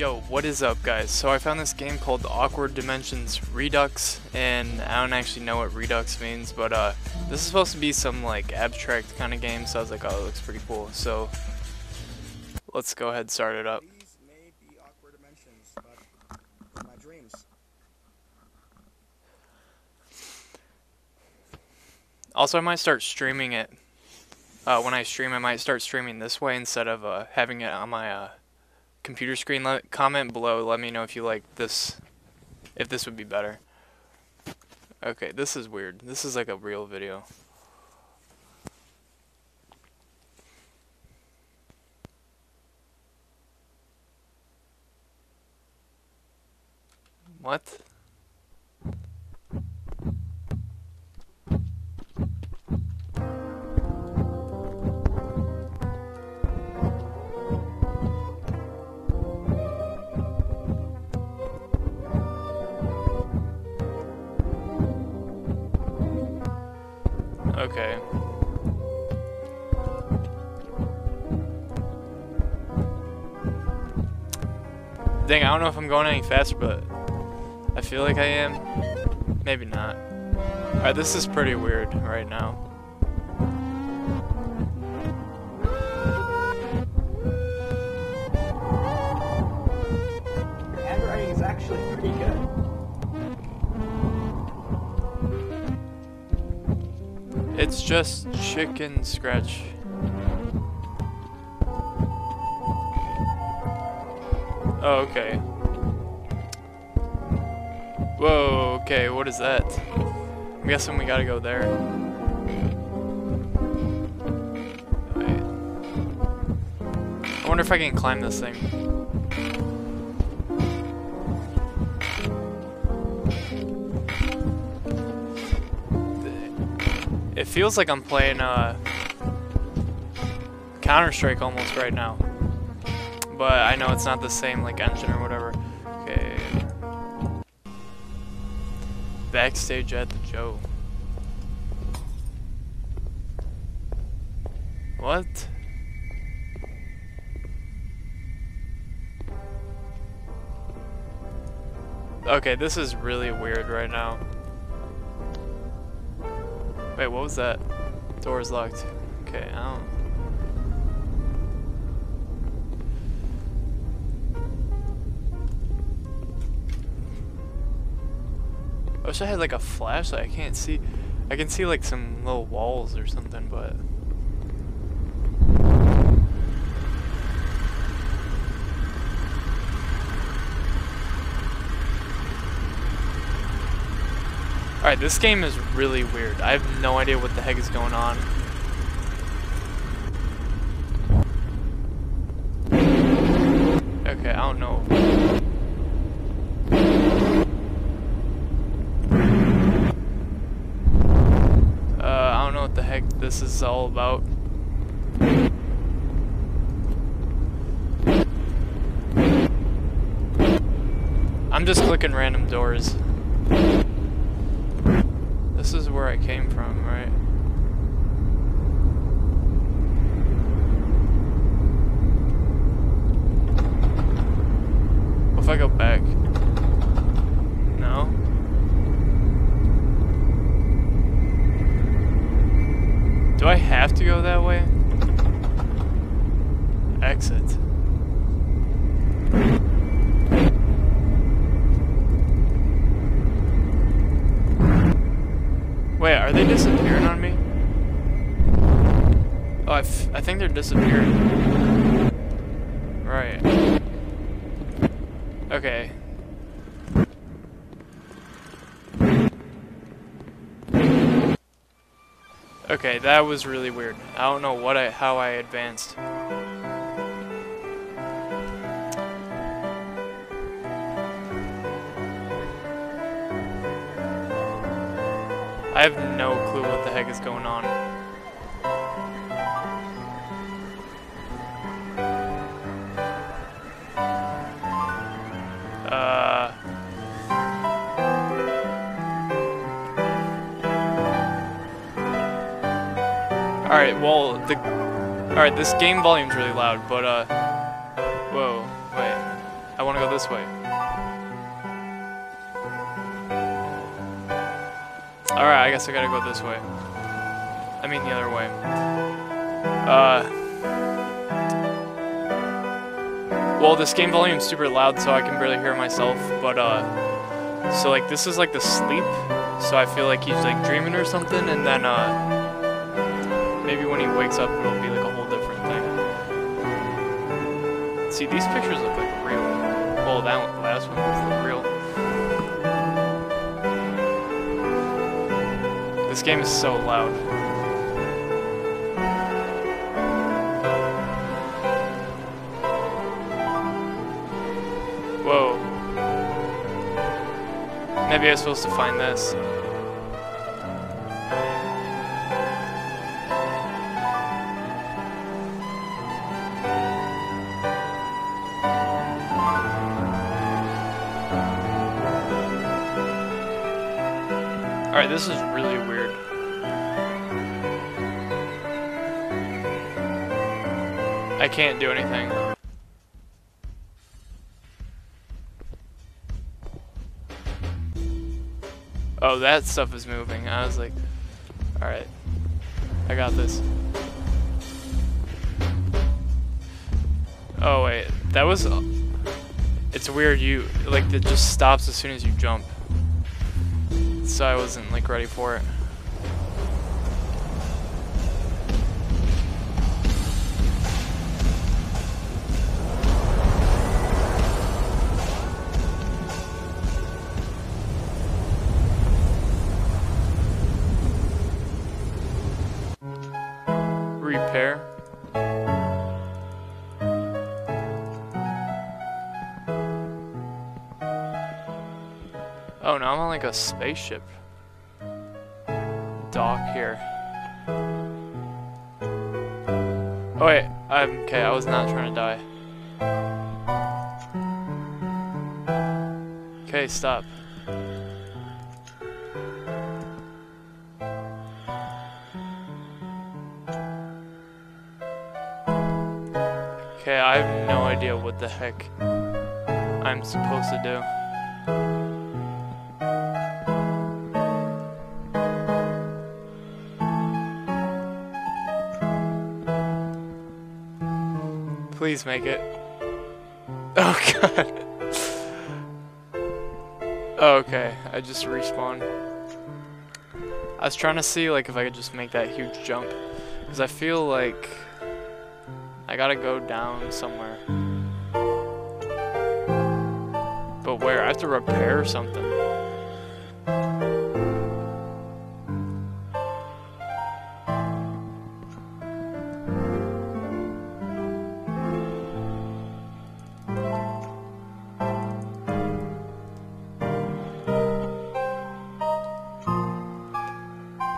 Yo, what is up guys? So I found this game called Awkward Dimensions Redux, and I don't actually know what Redux means, but uh, this is supposed to be some like abstract kind of game, so I was like, oh, it looks pretty cool. So let's go ahead and start it up. These may be awkward dimensions, but my dreams. Also, I might start streaming it. Uh, when I stream, I might start streaming this way instead of uh, having it on my uh, computer screen. Comment below. Let me know if you like this. If this would be better. Okay, this is weird. This is like a real video. What? Okay. Dang, I don't know if I'm going any faster, but I feel like I am. Maybe not. Alright, this is pretty weird right now. It's just chicken scratch. Oh, okay. Whoa, okay, what is that? I'm guessing we gotta go there. I wonder if I can climb this thing. Feels like I'm playing uh, Counter Strike almost right now, but I know it's not the same like engine or whatever. Okay. Backstage at the Joe. What? Okay, this is really weird right now. Wait, what was that? Door is locked. Okay, I don't... I wish I had like a flashlight. I can't see. I can see like some little walls or something, but... Alright, this game is really weird. I have no idea what the heck is going on. Okay, I don't know. Uh, I don't know what the heck this is all about. I'm just clicking random doors. This is where I came from, right? What if I go back? No? Do I have to go that way? Exit. Wait, are they disappearing on me? Oh, I, I think they're disappearing. Right. Okay. Okay, that was really weird. I don't know what I how I advanced. I have no clue what the heck is going on. Uh... Alright, well, the... Alright, this game volume's really loud, but, uh... Whoa, wait. I wanna go this way. Alright, I guess I gotta go this way. I mean the other way. Uh... Well, this game volume's super loud, so I can barely hear myself, but, uh... So, like, this is, like, the sleep, so I feel like he's, like, dreaming or something, and then, uh... Maybe when he wakes up, it'll be, like, a whole different thing. See, these pictures look like real. Well, that one, last one This game is so loud. Whoa. Maybe I was supposed to find this. Alright, this is really can't do anything. Oh, that stuff is moving. I was like, alright. I got this. Oh, wait. That was... It's weird, you... Like, it just stops as soon as you jump. So I wasn't, like, ready for it. Repair. Oh, now I'm on like a spaceship. Dock here. Oh wait, I'm okay, I was not trying to die. Okay, stop. Idea what the heck I'm supposed to do. Please make it. Oh god. Okay, I just respawned. I was trying to see like if I could just make that huge jump. Because I feel like I gotta go down somewhere. To repair something.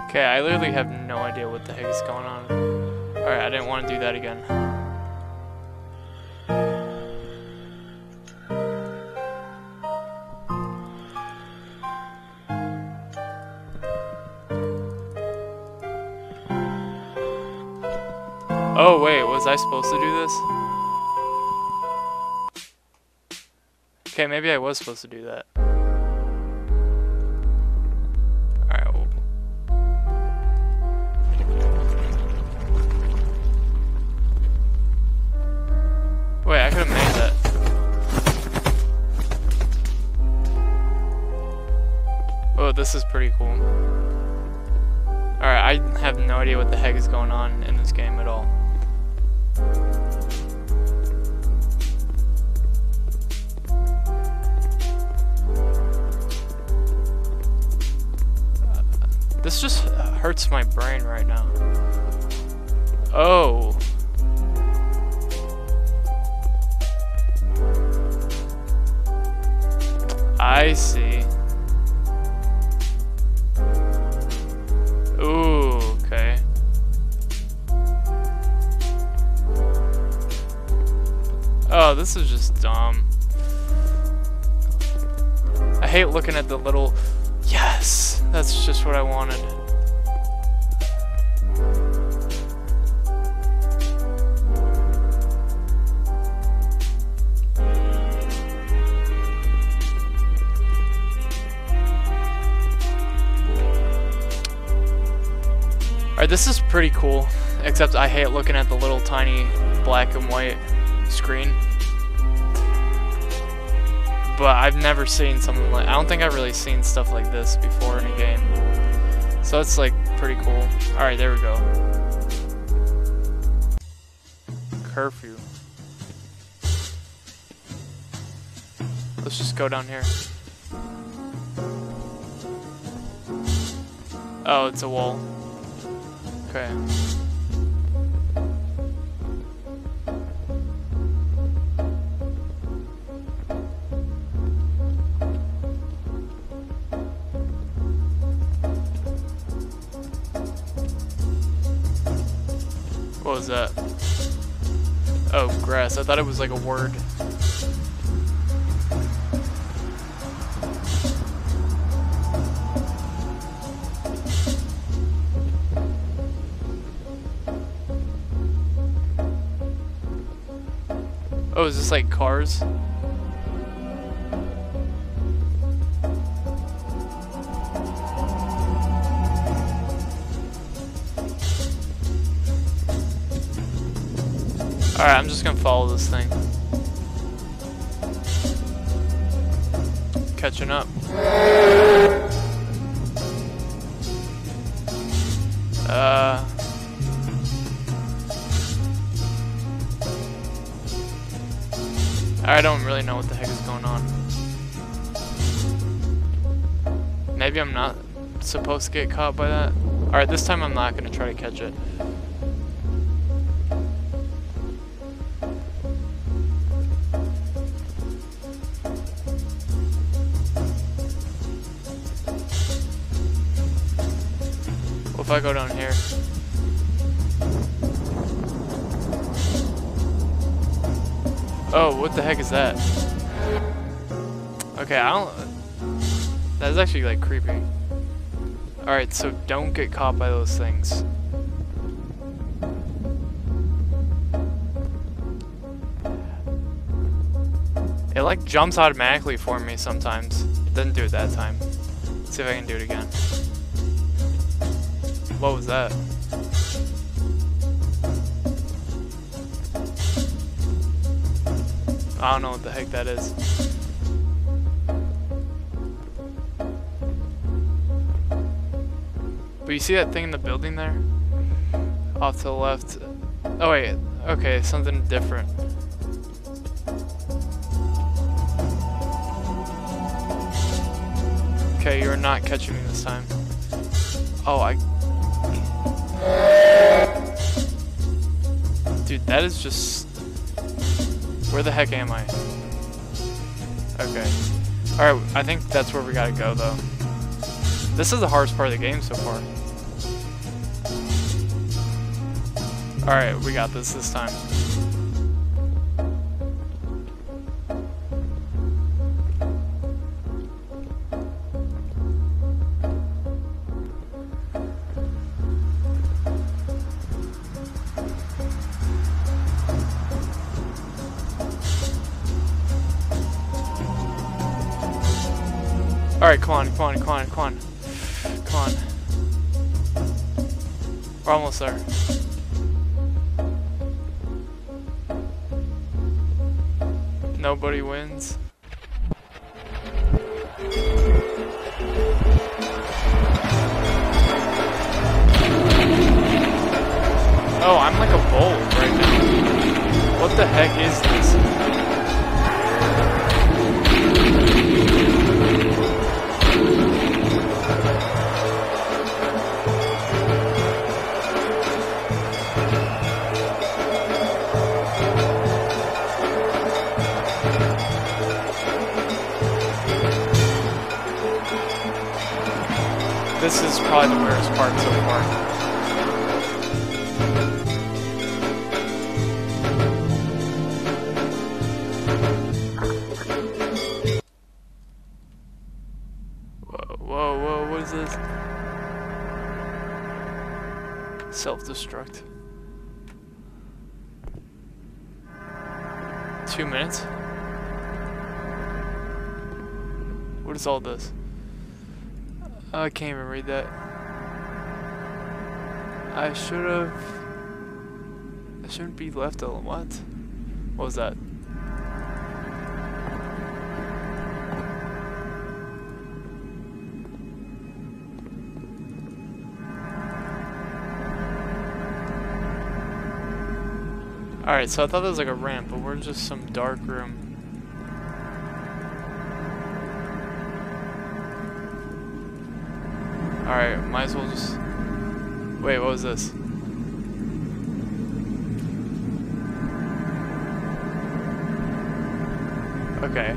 Okay, I literally have no idea what the heck is going on. Alright, I didn't want to do that again. I was supposed to do that. Alright, well. Wait, I could have made that. Oh, this is pretty cool. Alright, I have no idea what the heck is going on in this game at all. This just hurts my brain right now. Oh. I see. Ooh, okay. Oh, this is just dumb. I hate looking at the little... That's just what I wanted. Alright, this is pretty cool, except I hate looking at the little tiny black and white screen. But I've never seen something like, I don't think I've really seen stuff like this before in a game. So it's like pretty cool. Alright, there we go. Curfew. Let's just go down here. Oh, it's a wall. Okay. That? Uh, oh, grass. I thought it was like a word. Oh, is this like cars? Alright, I'm just gonna follow this thing. Catching up. Uh... I don't really know what the heck is going on. Maybe I'm not supposed to get caught by that. Alright, this time I'm not going to try to catch it. Go down here? Oh, what the heck is that? Okay, I don't... That's actually, like, creepy. Alright, so don't get caught by those things. It, like, jumps automatically for me sometimes. Didn't do it that time. Let's see if I can do it again. What was that? I don't know what the heck that is. But you see that thing in the building there? Off to the left. Oh wait, okay, something different. Okay, you're not catching me this time. Oh, I... Dude, that is just where the heck am I? Okay. Alright, I think that's where we gotta go, though. This is the hardest part of the game so far. Alright, we got this this time. Alright, come on, come on, come on, come on. Come on. We're almost there. Nobody wins. Oh, I'm like a bull right now. What the heck is this? This is probably the weirdest part so far. Whoa, whoa, whoa, what is this? Self-destruct. Two minutes? What is all this? Oh, I can't even read that. I should have. I shouldn't be left alone. What? What was that? Alright, so I thought that was like a ramp, but we're in just some dark room. Alright, might as well just... Wait, what was this? Okay.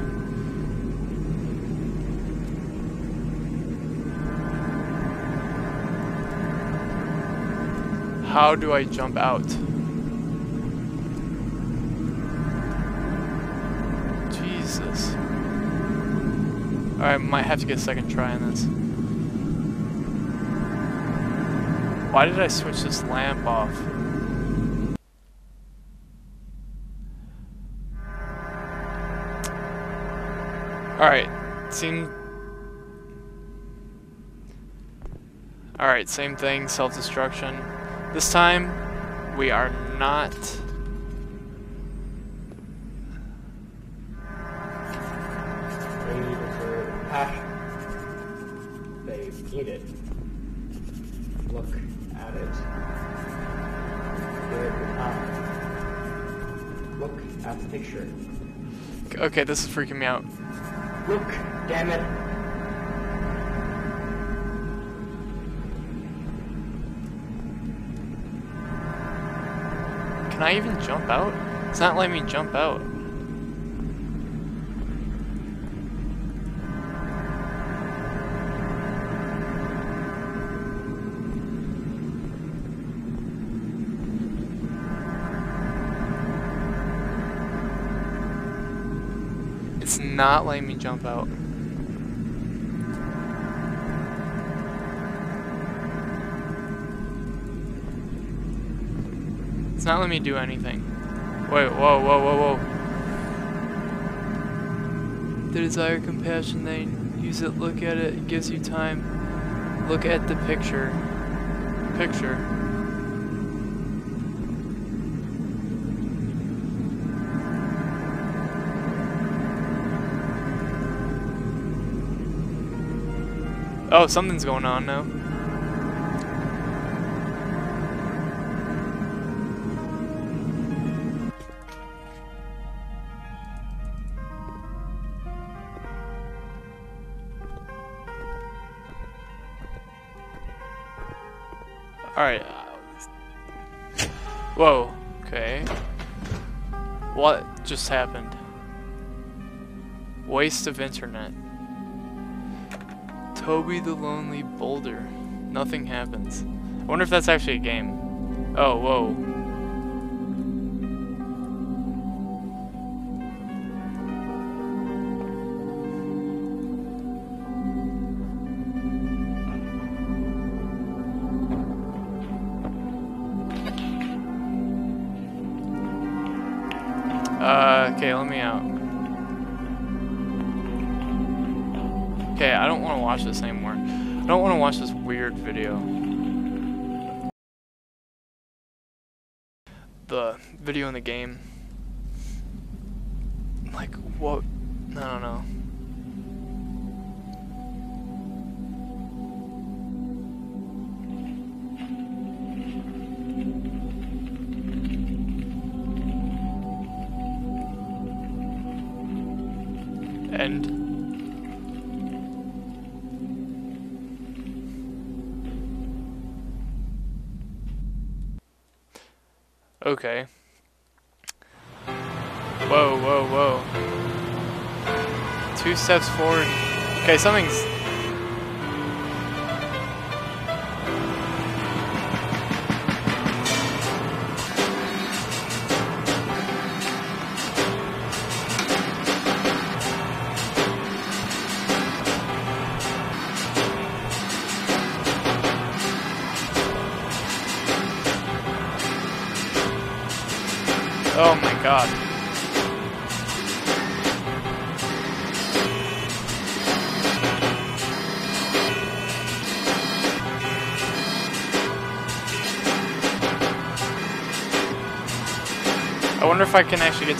How do I jump out? Jesus. Alright, might have to get a second try on this. Why did I switch this lamp off? Alright, seem... Alright, same thing, self-destruction. This time, we are not... Okay, this is freaking me out. Look, damn it. Can I even jump out? It's not letting me jump out. Not letting me jump out. It's not letting me do anything. Wait, whoa, whoa, whoa, whoa. The desire compassion, then use it, look at it, it gives you time. Look at the picture. Picture. Oh, something's going on now. Alright. uh, Whoa. Okay. What just happened? Waste of internet. Toby the Lonely Boulder. Nothing happens. I wonder if that's actually a game. Oh, whoa. Weird video. The video in the game. Like, what? Whoa, whoa, whoa. Two steps forward. Okay, something's.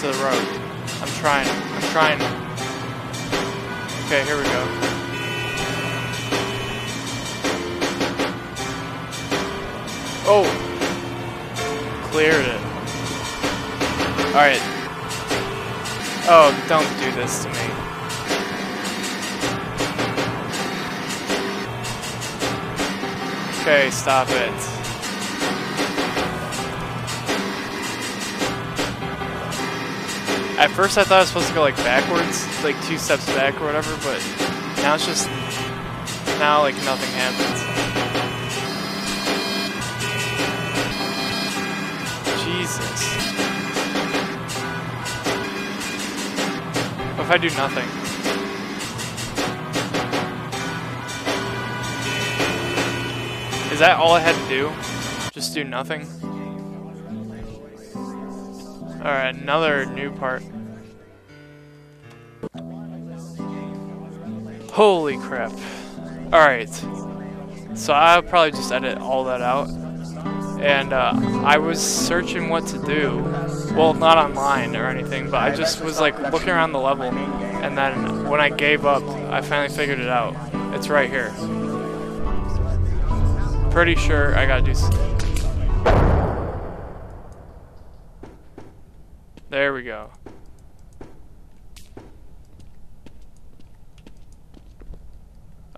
To the road. I'm trying. I'm trying. Okay, here we go. Oh! Cleared it. Alright. Oh, don't do this to me. Okay, stop it. At first I thought I was supposed to go like backwards, like two steps back or whatever, but now it's just, now like nothing happens. Jesus. What if I do nothing? Is that all I had to do? Just do nothing? Alright, another new part. Holy crap. Alright. So I'll probably just edit all that out. And uh, I was searching what to do. Well, not online or anything, but I just was like looking around the level. And then when I gave up, I finally figured it out. It's right here. Pretty sure I gotta do. There we go.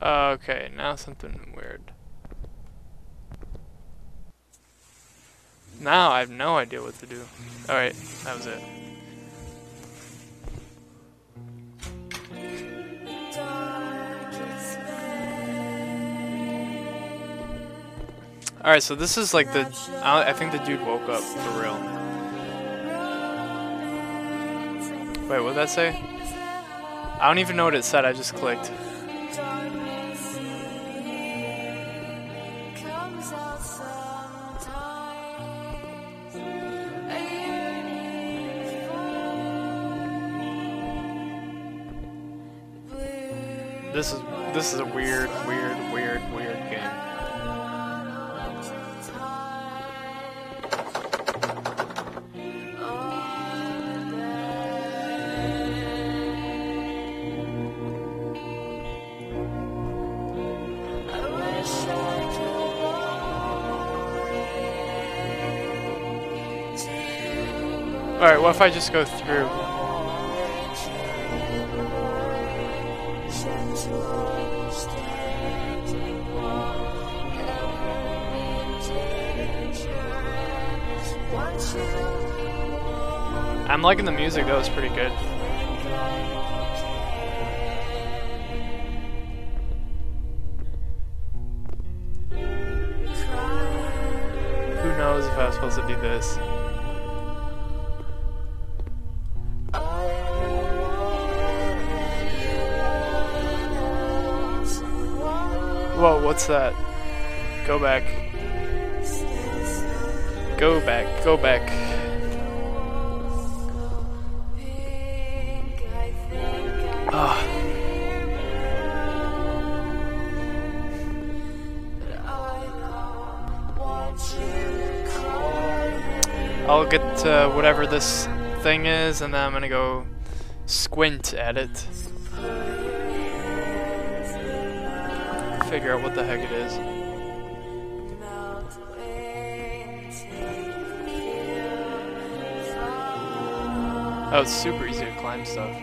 Okay, now something weird. Now I have no idea what to do. Alright, that was it. Alright, so this is like the. I think the dude woke up for real. Wait, what did that say? I don't even know what it said, I just clicked. This is this is a weird, weird, Alright, what if I just go through? I'm liking the music though, it's pretty good. Who knows if I was supposed to do this? Whoa, what's that? Go back. Go back, go back. Ah. I'll get to whatever this thing is, and then I'm gonna go squint at it. Figure out what the heck it is. Oh, it's super easy to climb stuff.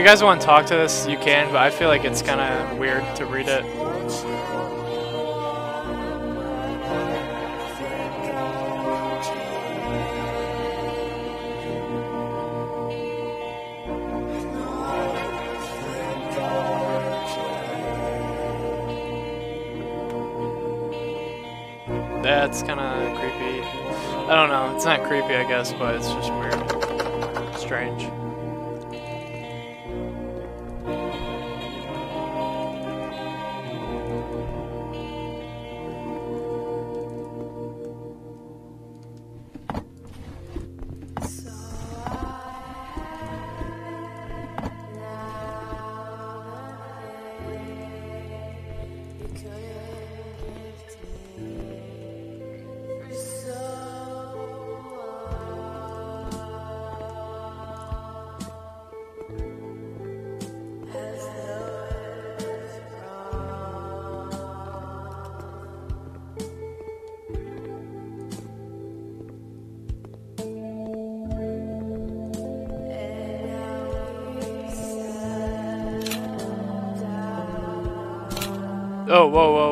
You guys want to talk to this, you can, but I feel like it's kind of weird to read it. That's kind of creepy. I don't know. It's not creepy, I guess, but it's just weird. Strange.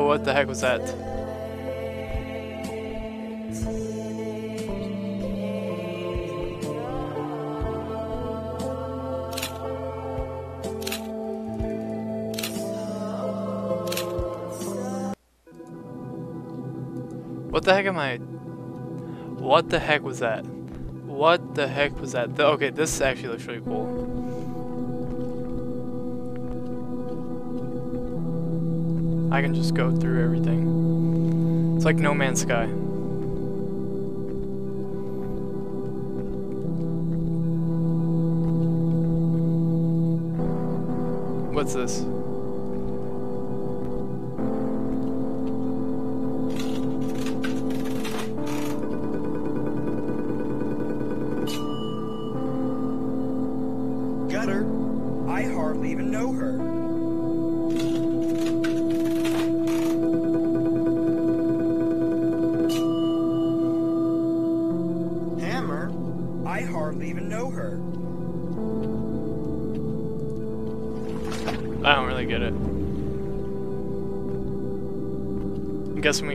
What the heck was that? What the heck am I? What the heck was that? What the heck was that? The, okay, this actually looks really cool. I can just go through everything. It's like No Man's Sky. What's this?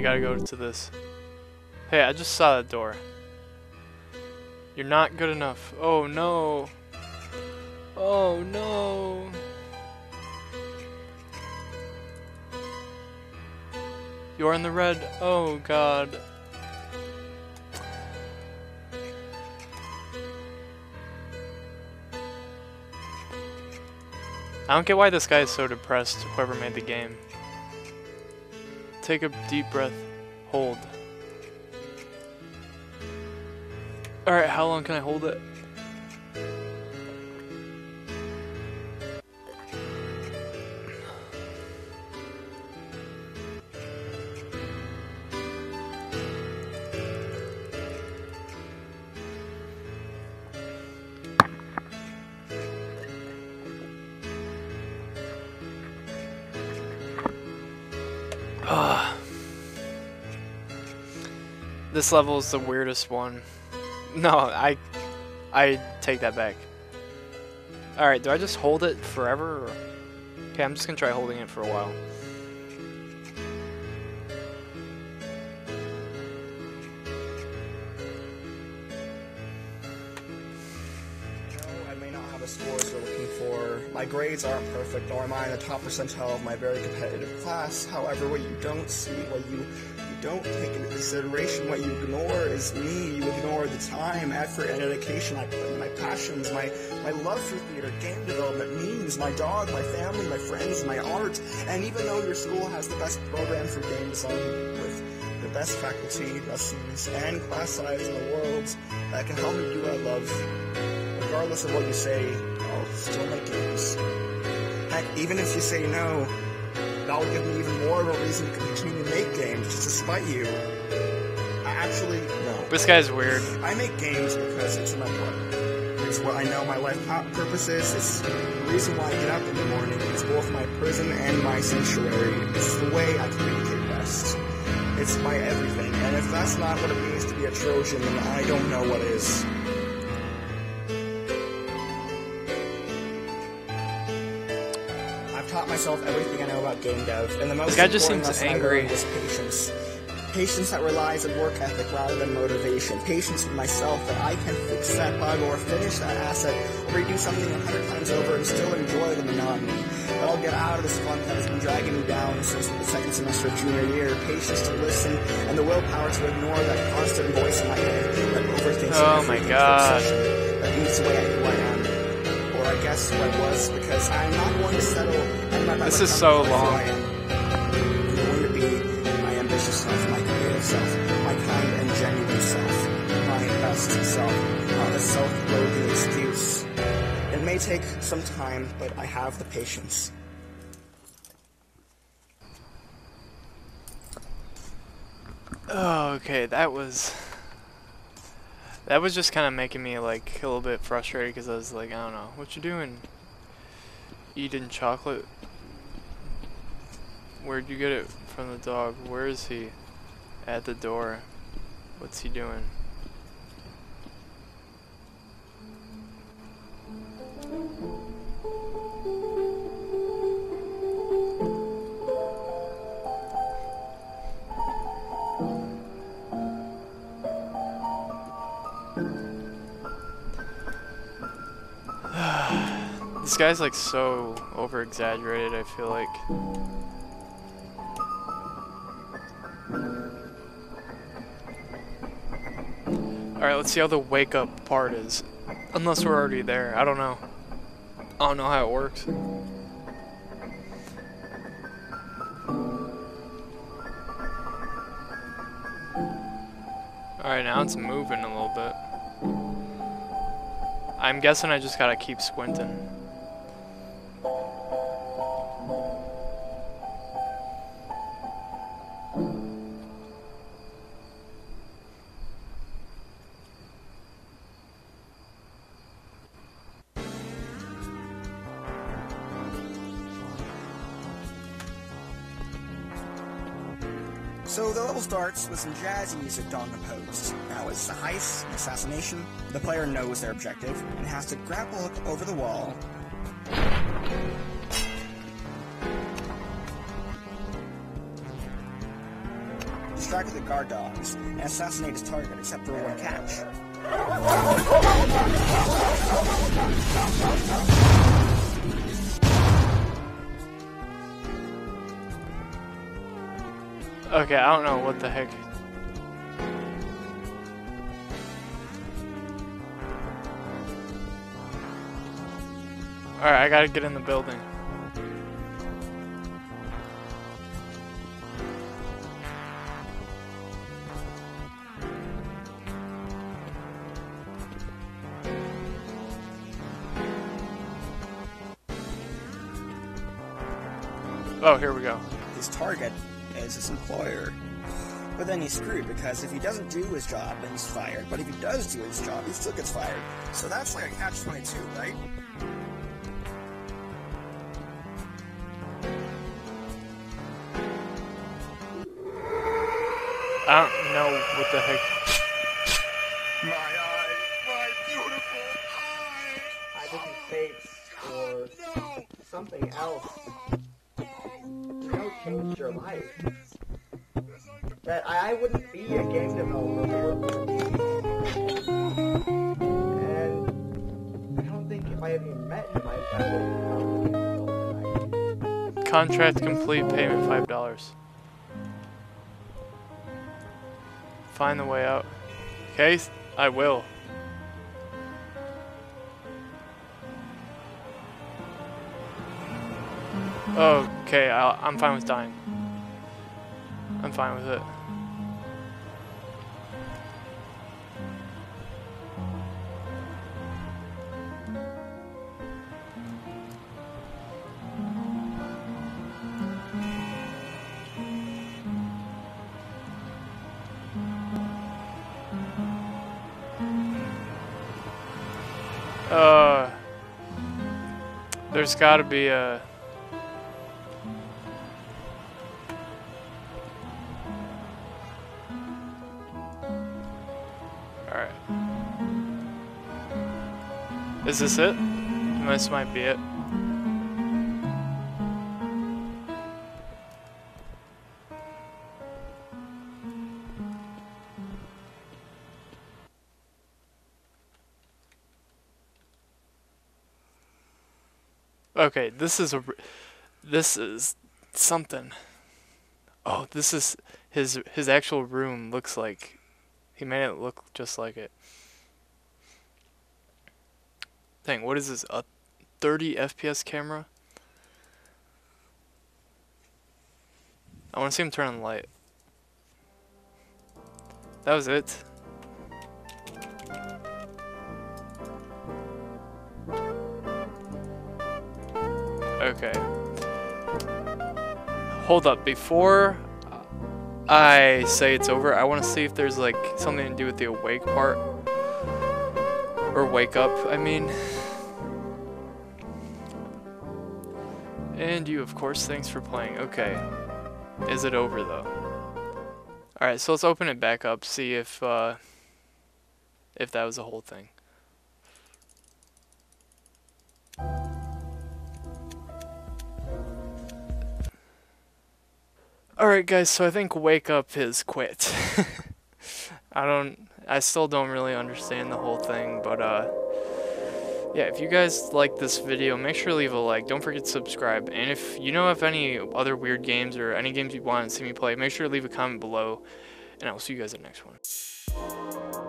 Gotta go to this. Hey, I just saw that door. You're not good enough. Oh no. Oh no. You're in the red. Oh god. I don't get why this guy is so depressed, whoever made the game. Take a deep breath. Hold. Alright, how long can I hold it? This level is the weirdest one. No, I I take that back. Alright, do I just hold it forever? Or... Okay, I'm just gonna try holding it for a while. No, I may not have the scores you're looking for. My grades aren't perfect, nor am I in the top percentile of my very competitive class. However, what you don't see, what you don't take into consideration, what you ignore is me. You ignore the time, effort, and dedication I put in my passions, my, my love for theater, game development, memes, my dog, my family, my friends, my art. And even though your school has the best program for game design with the best faculty, lessons, and class size in the world that can help me do what I love, regardless of what you say, I'll still make games. Heck, even if you say no, that'll give me even more of a reason to continue make games just to spite you. I actually, no. This guy's weird. I make games because it's in my blood. It's what I know my life purpose is. It's the reason why I get up in the morning. It's both my prison and my sanctuary. It's the way I communicate best. It's my everything. And if that's not what it means to be a Trojan, then I don't know what is. Myself everything I know about game dev, and the most guy just important seems angry. was patience. Patience that relies on work ethic rather than motivation. Patience with myself that I can fix that bug or finish that asset or redo something a hundred times over and still enjoy the monotony. That I'll get out of this funk that has been dragging me down since the second semester of junior year. Patience to listen and the willpower to ignore that constant voice in my head that overthinks Oh my God. obsession that eats away at who I am. Or I guess who I was because I'm not going to settle and let my This is so long. I am. To be my ambitious self, my creative self, my kind and genuine self, my best self, not a self-loathing excuse. It may take some time, but I have the patience. Oh, okay, that was that was just kind of making me like a little bit frustrated because I was like, I don't know, what you doing? Eating chocolate? Where'd you get it from the dog? Where is he? At the door. What's he doing? this guy's like so over exaggerated, I feel like. Let's see how the wake up part is. Unless we're already there. I don't know. I don't know how it works. Alright, now it's moving a little bit. I'm guessing I just gotta keep squinting. So the level starts with some jazzy music Dawn composed. Now it's a heist, an assassination. The player knows their objective and has to grapple up over the wall. Distract the guard dogs and assassinate his target except for one catch. Okay, I don't know what the heck. Alright, I gotta get in the building. His employer. But then he's screwed because if he doesn't do his job, then he's fired. But if he does do his job, he still gets fired. So that's like a catch 22, right? I don't know what the heck. My eye, my beautiful eye. I think it's fate or No, something else. You know, changed your life. That I, I wouldn't be a game developer. And I don't think if I had even met him, I, I would have a. Contract complete, payment five dollars. Find the way out. Okay, I will. Okay, I'll, I'm fine with dying. I'm fine with it. There's got to be a. All right. Is this it? This might be it. Okay, this is a, this is something. Oh, this is his his actual room. Looks like he made it look just like it. Dang, what is this? A 30 FPS camera? I want to see him turn on the light. That was it. Okay. Hold up, before I say it's over, I want to see if there's like something to do with the awake part. Or wake up, I mean. And you, of course, thanks for playing. Okay. Is it over though? Alright, so let's open it back up, see if, uh, if that was the whole thing. Alright guys, so I think Wake Up has quit. I don't, I still don't really understand the whole thing, but uh, yeah, if you guys like this video, make sure to leave a like. Don't forget to subscribe. And if you know of any other weird games or any games you want to see me play, make sure to leave a comment below. And I will see you guys in the next one.